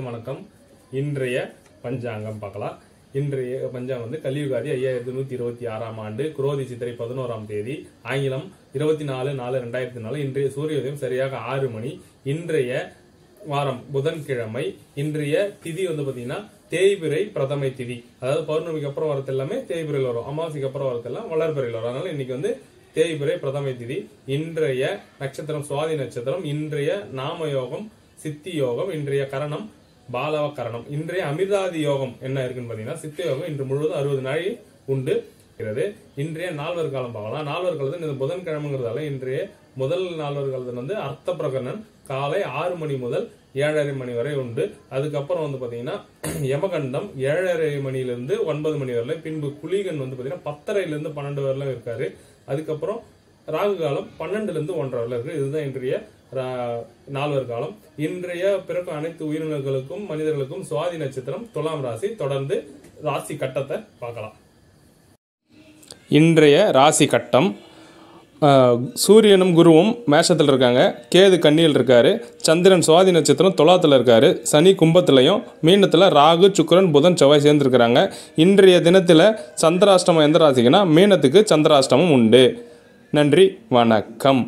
வணக்கம். இன்றைய பஞ்சாங்கம் பார்க்கலாம். இன்றைய பஞ்சாங்கம் வந்து கலியுகாதி ஐயாயிரத்தி நூத்தி இருபத்தி ஆறாம் ஆண்டு குரோதி சித்திரை பதினோராம் தேதி ஆங்கிலம் இருபத்தி நாலு நாலு ரெண்டாயிரத்தி நாலு. இன்றைய சூரியோதயம் சரியாக ஆறு மணி. இன்றைய வாரம் புதன்கிழமை. இன்றைய திதி வந்து பாத்தீங்கன்னா தேய்பிறை பிரதமை திதி. அதாவது பௌர்ணமிக்கு அப்புறம் வரது எல்லாமே தேய்பிரையில் வரும். அமாவாசைக்கு அப்புறம் வரது எல்லாம் வளர்பிரையில் வரும். அதனால இன்னைக்கு வந்து தேய்பிறை பிரதமை திதி. இன்றைய நட்சத்திரம் சுவாதி நட்சத்திரம். இன்றைய நாம யோகம் சித்தி யோகம் இன்றைய கரணம் பாலவ கரணம் இன்றைய அமிர்தாதி யோகம் என்ன இருக்குன்னு பாத்தீங்கன்னா சித்த யோகம் இன்று முழுவதும் அறுபது நாள் உண்டு. இருக்கிறது. இன்றைய நால்வர் காலம் பார்க்கலாம். நால்வர் காலத்தில் இந்த புதன்கிழமைங்கிறதால இன்றைய முதல் நால்வர் காலத்தில் வந்து அர்த்த பிரகரணன் காலை ஆறு மணி முதல் ஏழரை மணி வரை உண்டு. அதுக்கப்புறம் வந்து பாத்தீங்கன்னா யமகண்டம் ஏழரை மணியிலிருந்து ஒன்பது மணி வரல பின்பு குளிகன் வந்து பாத்தீங்கன்னா பத்தரையில இருந்து பன்னெண்டு வரலாம் இருக்காரு. அதுக்கப்புறம் ராகு காலம் பன்னெண்டுல இருந்து ஒன்றரை வரல இருக்கு. இதுதான் இன்றைய நால்வர் காலம். இன்றைய பிறக்கும் அனைத்து உயிரினங்களுக்கும் மனிதர்களுக்கும் சுவாதி நட்சத்திரம் துலாம் ராசி தொடர்ந்து ராசி கட்டத்தை பார்க்கலாம். இன்றைய ராசி கட்டம் சூரியனும் குருவும் மேஷத்தில் இருக்காங்க. கேது கன்னியில் இருக்காரு. சந்திரன் சுவாதி நட்சத்திரம் துலாத்தில் இருக்காரு. சனி கும்பத்திலையும் மீனத்தில் ராகு சுக்கரன் புதன் செவ்வாய் சேர்ந்துருக்கிறாங்க. இன்றைய தினத்தில் சந்திராஷ்டமம் எந்த ராசிக்குன்னா மீனத்துக்கு சந்திராஷ்டமம் உண்டு. நன்றி வணக்கம்.